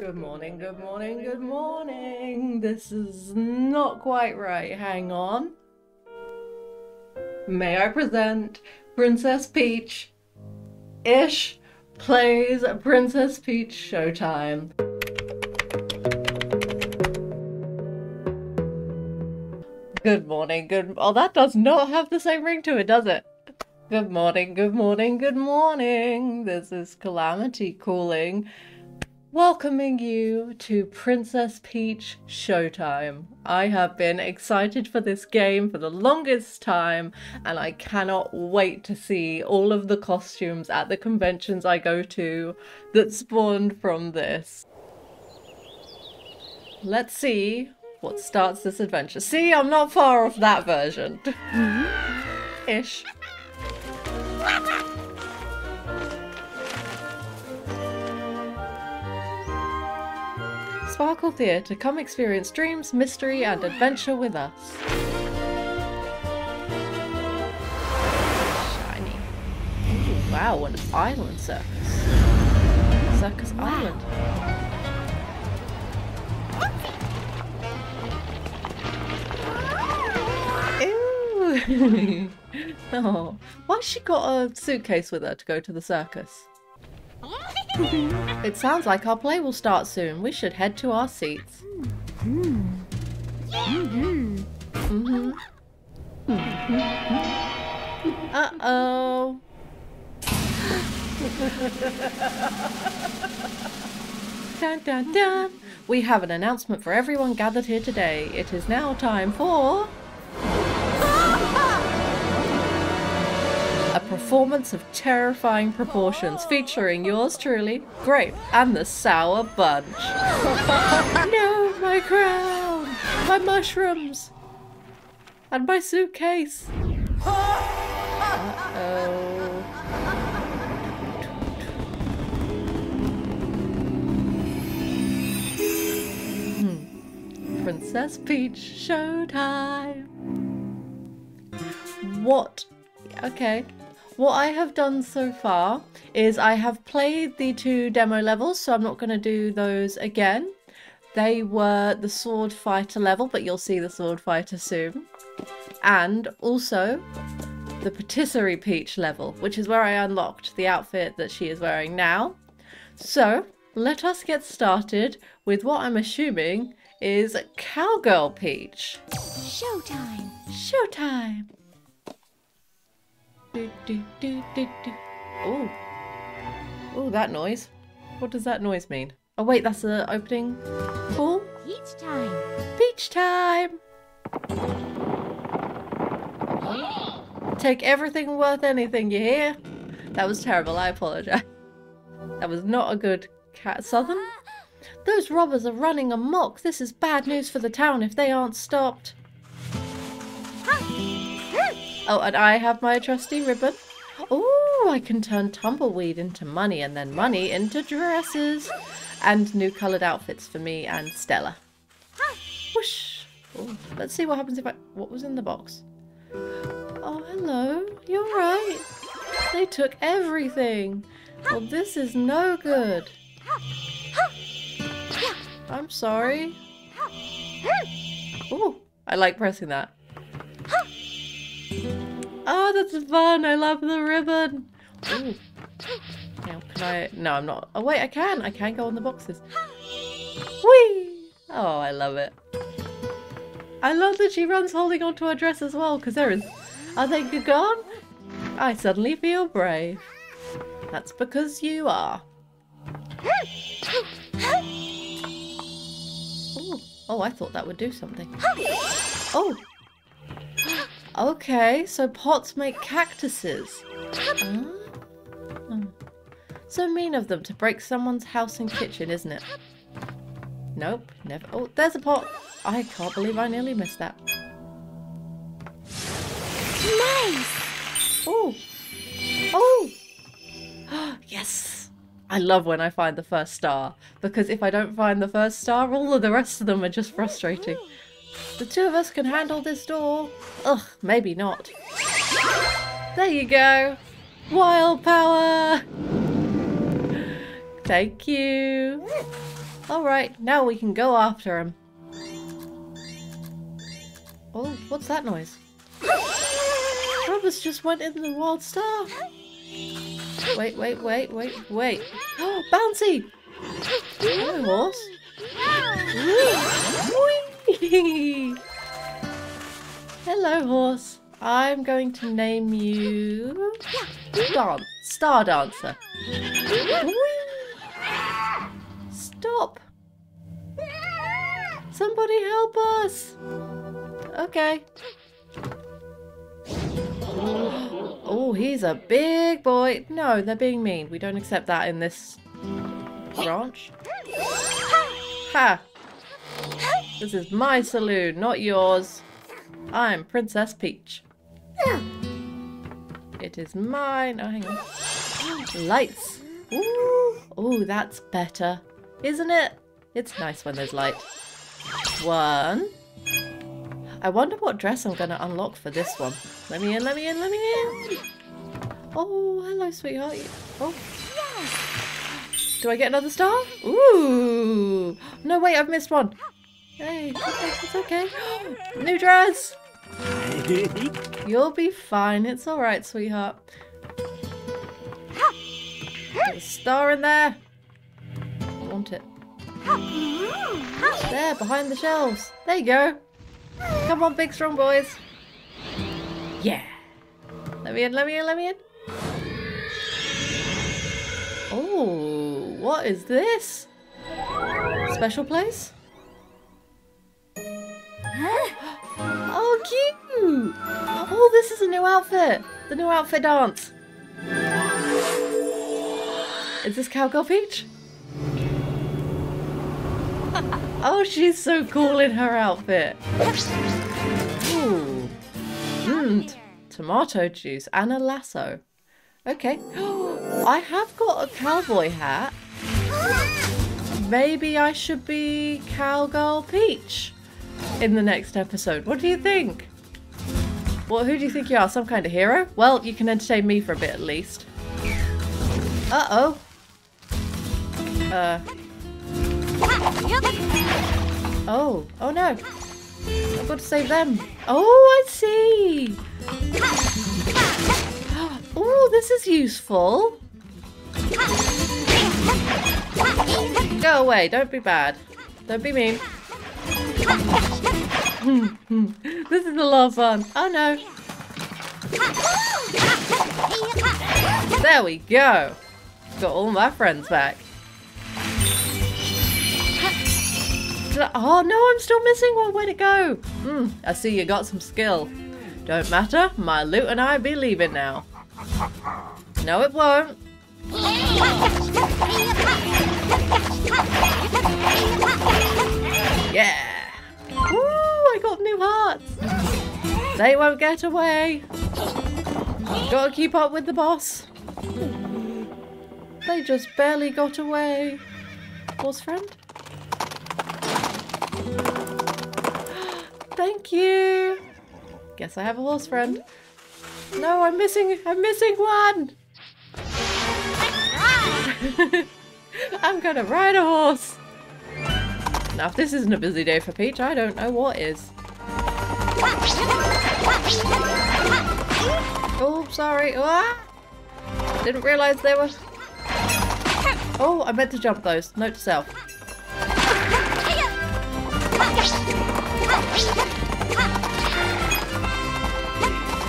Good morning, good morning, good morning. This is not quite right. Hang on. May I present Princess Peach Ish plays Princess Peach Showtime. Good morning, good. Oh, that does not have the same ring to it, does it? Good morning, good morning, good morning. This is Calamity calling, welcoming you to Princess Peach Showtime. I have been excited for this game for the longest time, and I cannot wait to see all of the costumes at the conventions I go to that spawned from this. Let's see what starts this adventure. See, I'm not far off that version. Mm-hmm. Ish. Sparkle Theatre, come experience dreams, mystery, and adventure with us. Shiny. Ooh, wow, an island circus. Circus Island. Ew. oh, why she got a suitcase with her to go to the circus? it sounds like our play will start soon. We should head to our seats. Mm-hmm. Uh-oh. dun dun dun. We have an announcement for everyone gathered here today. It is now time for... performance of terrifying proportions featuring yours truly, Grape, and the Sour Bunch. no, my crown! My mushrooms! And my suitcase! Uh-oh. Hmm. Princess Peach showtime! What? Okay. What I have done so far is I have played the two demo levels, so I'm not going to do those again. They were the sword fighter level, but you'll see the sword fighter soon. And also the patisserie peach level, which is where I unlocked the outfit that she is wearing now. So let us get started with what I'm assuming is Cowgirl Peach. Showtime! Showtime! Do, do, do, do, do. Oh. Oh, that noise. What does that noise mean? Oh, wait, that's the opening call? Peach time! Peach time! Take everything worth anything, you hear? That was terrible, I apologise. That was not a good cat. Southern? Those robbers are running amok. This is bad news for the town if they aren't stopped. Oh, and I have my trusty ribbon. Oh, I can turn tumbleweed into money and then money into dresses. And new coloured outfits for me and Stella. Whoosh. Ooh, let's see what happens if I... What was in the box? Oh, hello. You're right. They took everything. Well, this is no good. I'm sorry. Ooh, I like pressing that. Oh, that's fun. I love the ribbon. Ooh. Now, can I... No, I'm not. Oh, wait, I can. I can go on the boxes. Whee! Oh, I love it. I love that she runs holding onto her dress as well, because there is... Are they gone? I suddenly feel brave. That's because you are. Ooh. Oh, I thought that would do something. Oh! Okay, so pots make cactuses. Ah. So mean of them to break someone's house and kitchen, isn't it? Nope, never. Oh, there's a pot. I can't believe I nearly missed that. Nice! Oh! Oh! yes! I love when I find the first star, because if I don't find the first star, all of the rest of them are just frustrating. The two of us can handle this door. Ugh, maybe not. There you go. Wild power. Thank you. Alright, now we can go after him. Oh, what's that noise? Roberts just went in the wild star. Wait, wait, wait, wait, wait. Oh, bouncy! Hello, horse. Hello, horse. I'm going to name you Dance Star Dancer. Stop! Somebody help us! Okay. Oh, he's a big boy. No, they're being mean. We don't accept that in this branch. Ha! This is my saloon, not yours. I'm Princess Peach. It is mine. Oh, hang on. Lights. Ooh. Oh, that's better. Isn't it? It's nice when there's light. One. I wonder what dress I'm going to unlock for this one. Let me in, let me in, let me in. Oh, hello, sweetheart. Oh. Do I get another star? Ooh. No, wait, I've missed one. Hey, it's okay. New dress. You'll be fine. It's all right, sweetheart. There's a star in there. I want it. There, behind the shelves. There you go. Come on, big strong boys. Yeah. Let me in, let me in, let me in. Oh, what is this? Special place? Cute! Oh, this is a new outfit. The new outfit dance. Is this Cowgirl Peach? Oh, she's so cool in her outfit. Ooh. Mmm, tomato juice and a lasso. Okay. I have got a cowboy hat. Maybe I should be Cowgirl Peach in the next episode. What do you think? Well, who do you think you are? Some kind of hero? Well, you can entertain me for a bit at least. Uh-oh. Uh. Oh. Oh no. I've got to save them. Oh, I see. Oh, this is useful. Go away. Don't be bad. Don't be mean. this is a lot of fun. Oh no. There we go. Got all my friends back. Oh no, I'm still missing one. Where'd it go? Hmm, I see you got some skill. Don't matter, my loot and I be leaving now. No, it won't. Yeah. They won't get away. Gotta keep up with the boss. They just barely got away. Horse friend? Thank you. Guess I have a horse friend. No, I'm missing, I'm missing one. I'm gonna ride a horse. Now, if this isn't a busy day for Peach, I don't know what is. Oh, sorry. Ah! Didn't realise there was. Oh, I meant to jump those. Note to self.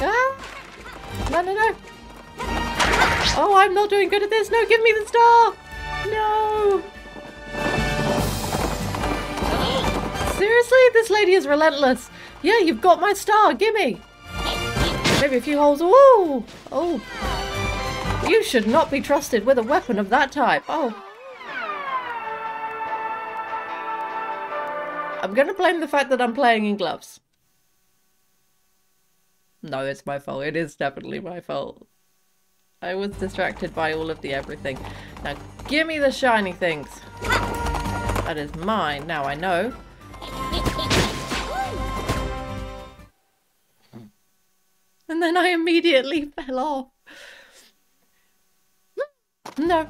Ah! No, no, no. Oh, I'm not doing good at this. No, give me the star. No. Seriously? This lady is relentless. Yeah, you've got my star. Gimme. Maybe a few holes. Ooh. Oh. You should not be trusted with a weapon of that type. Oh. I'm going to blame the fact that I'm playing in gloves. No, it's my fault. It is definitely my fault. I was distracted by all of the everything. Now, give me the shiny things. That is mine. Now I know. And then I immediately fell off. No.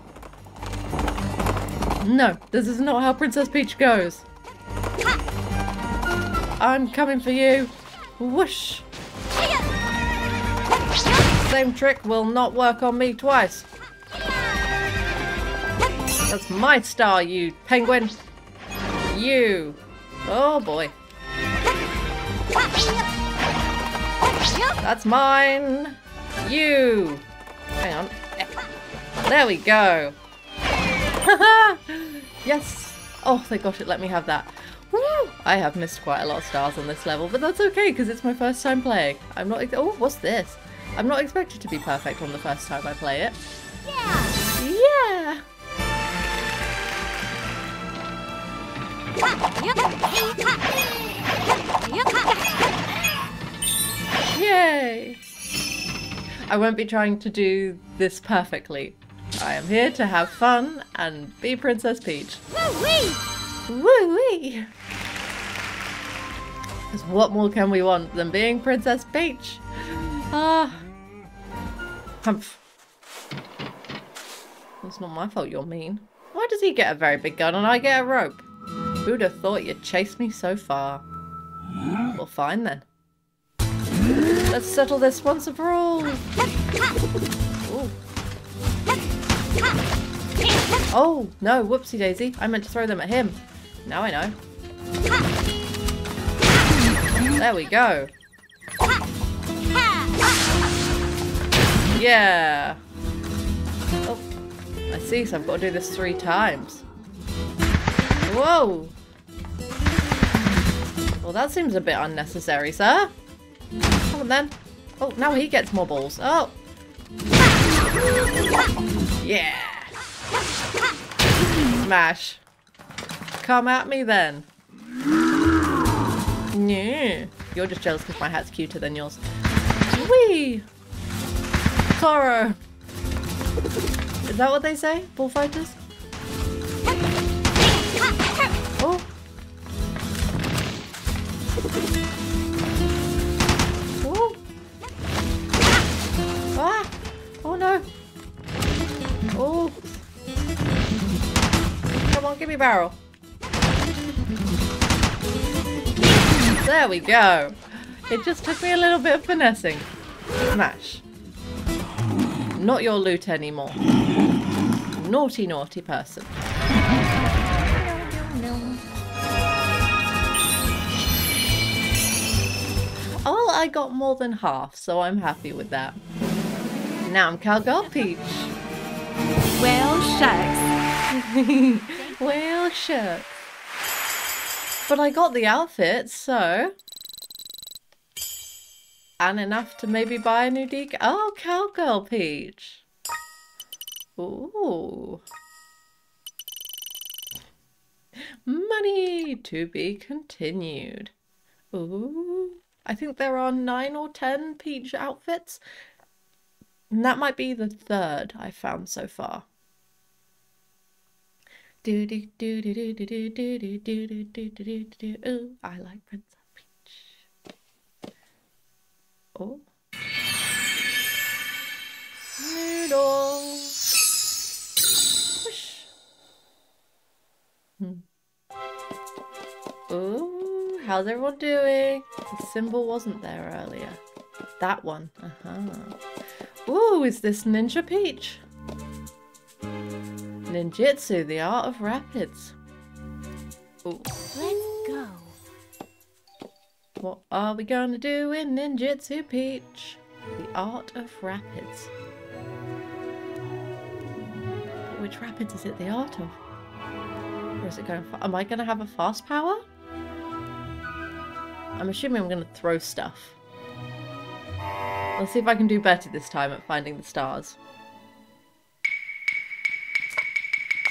No, this is not how Princess Peach goes. I'm coming for you. Whoosh. Same trick will not work on me twice. That's my star, you penguin. You. Oh boy. That's mine. You. Hang on. There we go. yes. Oh, thank gosh, it let me have that. Woo! I have missed quite a lot of stars on this level, but that's okay because it's my first time playing. I'm not. Oh, what's this? I'm not expected to be perfect on the first time I play it. Yeah. Yeah. Yay! I won't be trying to do this perfectly. I am here to have fun and be Princess Peach. Woo-wee. Woo-wee! Because what more can we want than being Princess Peach? Ah. Humph. It's not my fault you're mean. Why does he get a very big gun and I get a rope? Who'd have thought you'd chase me so far? Well, fine then. Let's settle this once and for all. Ooh. Oh, no, whoopsie daisy. I meant to throw them at him. Now I know. There we go. Yeah. Oh, I see, so I've got to do this three times. Whoa. Well, that seems a bit unnecessary, sir. On then. Oh, now he gets more balls. Oh. Yeah. Smash. Come at me then. Yeah. You're just jealous because my hat's cuter than yours. Whee! Toro. Is that what they say? Bullfighters? Barrel. There we go. It just took me a little bit of finessing. Smash. Not your loot anymore. Naughty, naughty person. Oh, I got more than half, so I'm happy with that. Now I'm Cowgirl Peach. Well, shucks. well, shucks. But I got the outfit, so... And enough to maybe buy a new decal. Oh, Cowgirl Peach. Ooh. Money to be continued. Ooh. I think there are nine or ten Peach outfits. And that might be the third I found so far. Do do do do do do do do do do do do do do. I like Princess Peach. Oh. Noodle. Whoosh. Hmm. Ooh, how's everyone doing? The symbol wasn't there earlier. That one. Uh-huh. Ooh, is this Ninja Peach? Ninjutsu, the art of rapids. Ooh. Let's go. What are we going to do in Ninjutsu Peach? The art of rapids. But which rapids is it the art of? Or is it going Am I going to have a fast power? I'm assuming I'm going to throw stuff. Let's see if I can do better this time at finding the stars.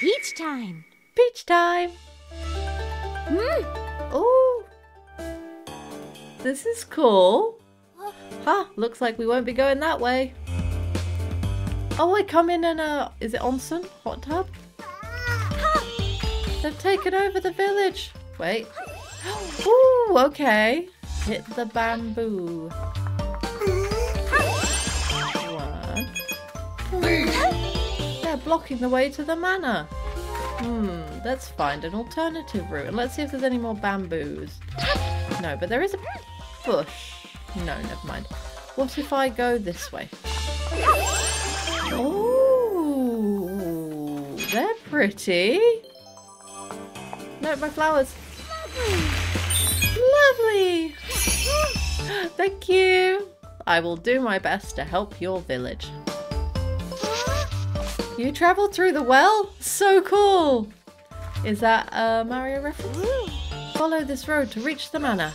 Peach time. Peach time! Hmm. Ooh! This is cool. Huh, looks like we won't be going that way. Oh, I come in in a... Is it onsen? Hot tub? They've taken over the village. Wait. Ooh, okay. Hit the bamboo. Blocking the way to the manor. Hmm, let's find an alternative route. And let's see if there's any more bamboos. No, but there is a bush. No, never mind. What if I go this way? Oh, they're pretty. No, my flowers. Lovely. Thank you. I will do my best to help your village. You traveled through the well? So cool. Is that a Mario reference? Follow this road to reach the manor.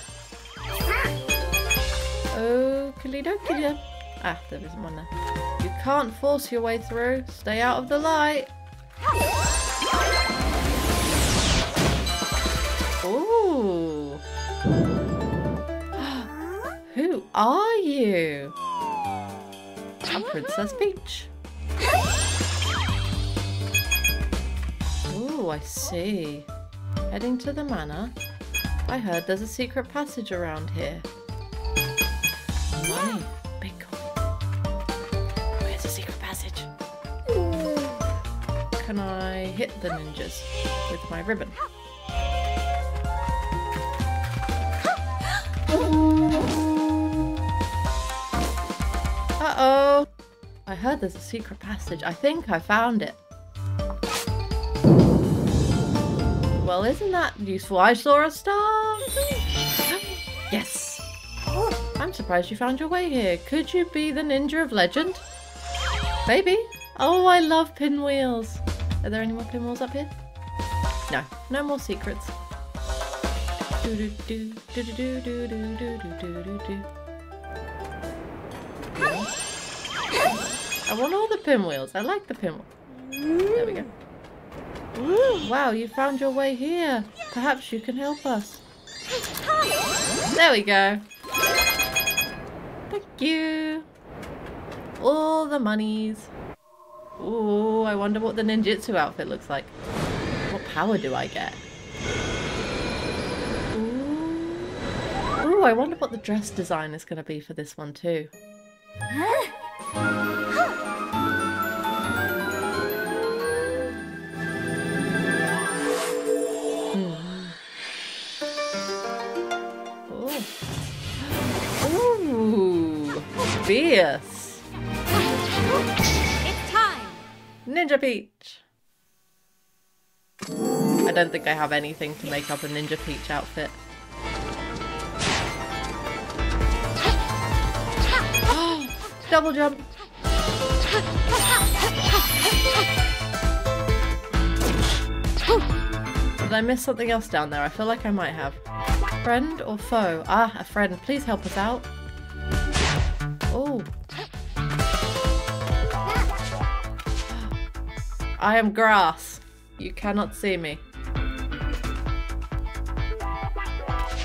Oh, dokie then. Ah, there isn't one there. You can't force your way through. Stay out of the light. Ooh. Who are you? I'm Princess Peach. Ooh, I see. Heading to the manor. I heard there's a secret passage around here. Money. Big coin. Where's the secret passage? Can I hit the ninjas with my ribbon? Uh-oh. I heard there's a secret passage. I think I found it. well, isn't that useful? I saw a star! yes! I'm surprised you found your way here. Could you be the ninja of legend? Maybe. Oh, I love pinwheels. Are there any more pinwheels up here? No, no more secrets. I want all the pinwheels. I like the pinwheels. There we go. Wow, you found your way here. Perhaps you can help us. There we go. Thank you. All the monies. Ooh, I wonder what the ninjutsu outfit looks like. What power do I get? Ooh. Ooh, I wonder what the dress design is going to be for this one too. Hmm. Fierce. It's time. Ninja Peach. I don't think I have anything to make up a Ninja Peach outfit. Double jump. Did I miss something else down there? I feel like I might have. Friend or foe? Ah, a friend. Please help us out. Oh. I am grass. You cannot see me.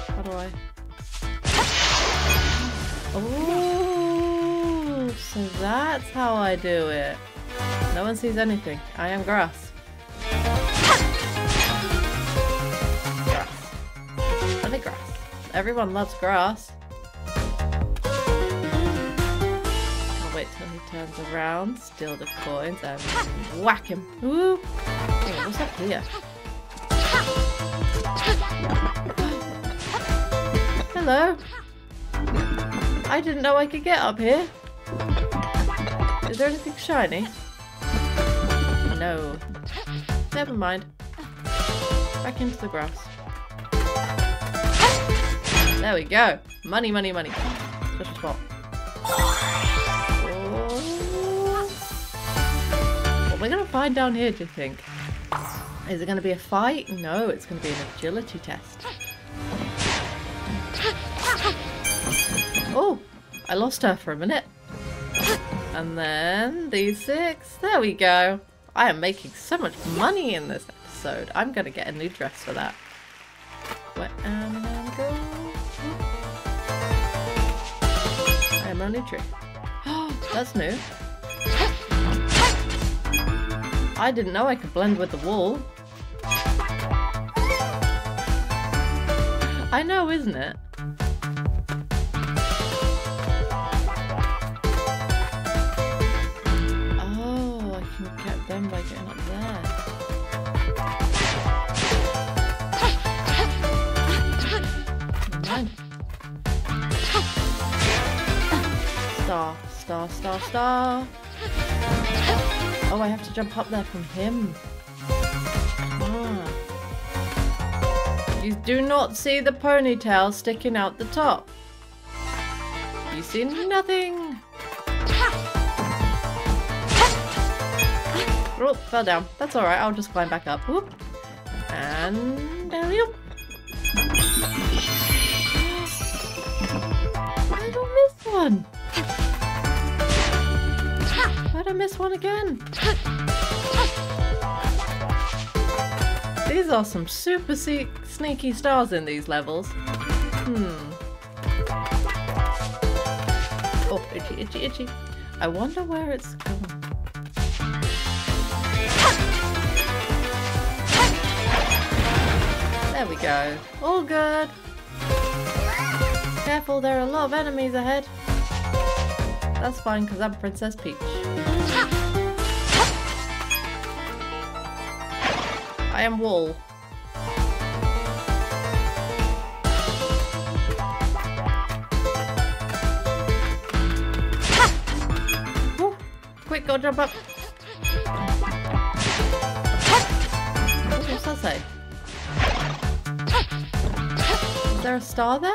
How do I? Oh, so that's how I do it. No one sees anything. I am grass. Grass. Only grass. Everyone loves grass. Turns around, steal the coins, and whack him. Ooh. What's up here? Hello. I didn't know I could get up here. Is there anything shiny? No. Never mind. Back into the grass. There we go. Money, money, money. Special spot. Are going to find down here, do you think? Is it going to be a fight? No, it's going to be an agility test. Oh, I lost her for a minute. And then these six. There we go. I am making so much money in this episode. I'm going to get a new dress for that. Where am I going? I am only tree. Oh, that's new. I didn't know I could blend with the wall. I know, isn't it? Oh, I can get them by getting up there. Star, star, star, star. Oh, I have to jump up there from him. Ah. You do not see the ponytail sticking out the top. You see nothing. Oh, fell down. That's alright, I'll just climb back up. Whoop. And alley oop. I don't miss one. Why'd I miss one again? These are some super sneaky stars in these levels. Hmm. Oh, itchy, itchy, itchy. I wonder where it's going. There we go. All good. Careful, there are a lot of enemies ahead. That's fine, because I'm Princess Peach. I am Wool. Woo. Quick, go jump up. What's that say? Is there a star there?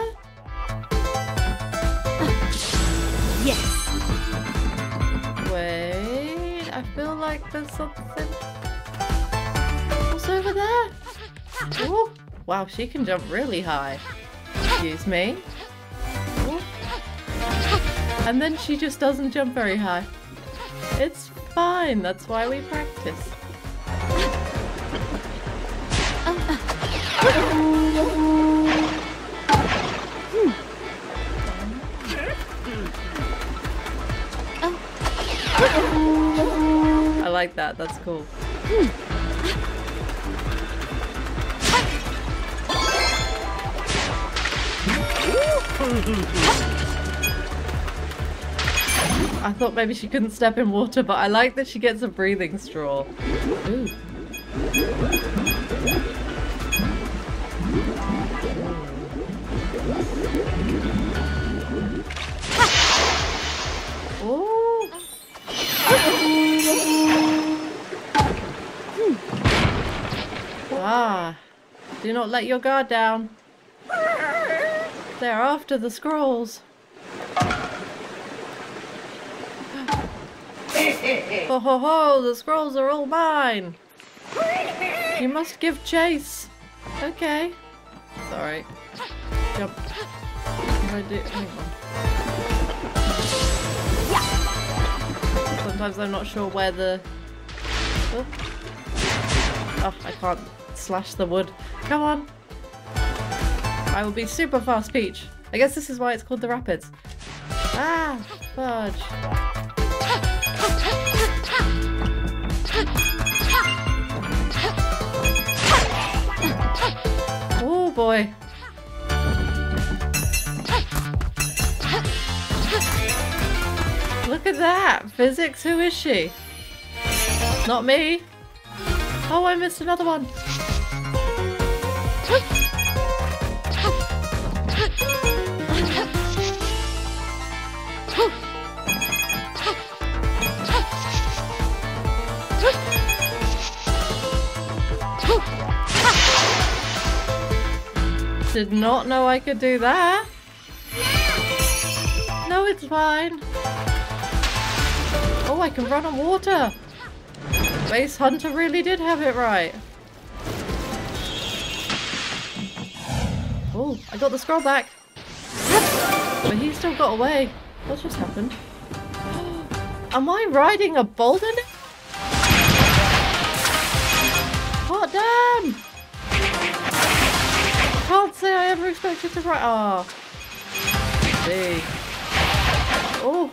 Yes. Wait, I feel like there's something. Over there? Ooh. Wow, she can jump really high. Excuse me. Ooh. And then she just doesn't jump very high. It's fine, that's why we practice. I like that, that's cool. I thought maybe she couldn't step in water, but I like that she gets a breathing straw. Ooh. Ah, do not let your guard down. They're after the scrolls. Ho ho ho, the scrolls are all mine. You must give chase. Okay. Sorry. Jump. I do? Hang on. Sometimes I'm not sure where the... Oh. oh, I can't slash the wood. Come on. I will be super fast, Peach. I guess this is why it's called the Rapids. Ah, fudge. Oh boy. Look at that! Physics, who is she? Not me. Oh, I missed another one. Did not know I could do that. No, it's fine. Oh, I can run on water. Base Hunter really did have it right. Oh, I got the scroll back. But he still got away. What just happened? Am I riding a boulder now? Can't I ever expected to ride. Oh. See. Oh.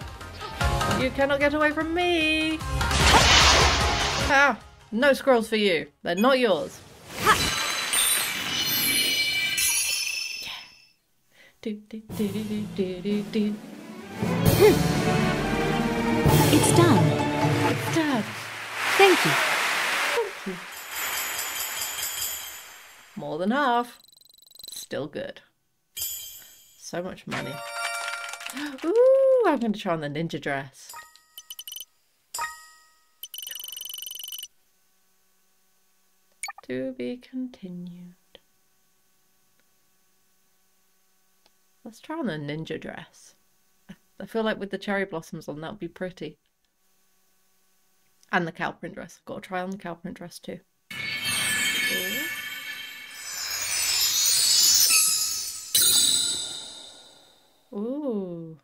You cannot get away from me. Ah. No scrolls for you. They're not yours. Do, do, do, do, do, do, do. It's done. Thank you. thank you. More than half. Still good. So much money. Ooh, I'm going to try on the ninja dress. To be continued. Let's try on the ninja dress. I- I feel like with the cherry blossoms on, that would be pretty. And the cow print dress. I've got to try on the cow print dress too. Ooh.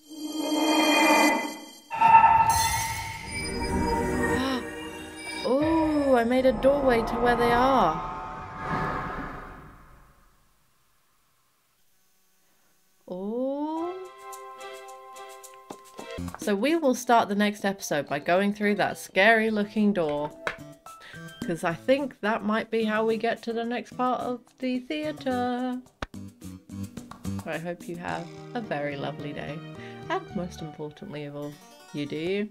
Ooh, I made a doorway to where they are. So we will start the next episode by going through that scary looking door. Because I think that might be how we get to the next part of the theatre. I hope you have a very lovely day. And most importantly of all, you do.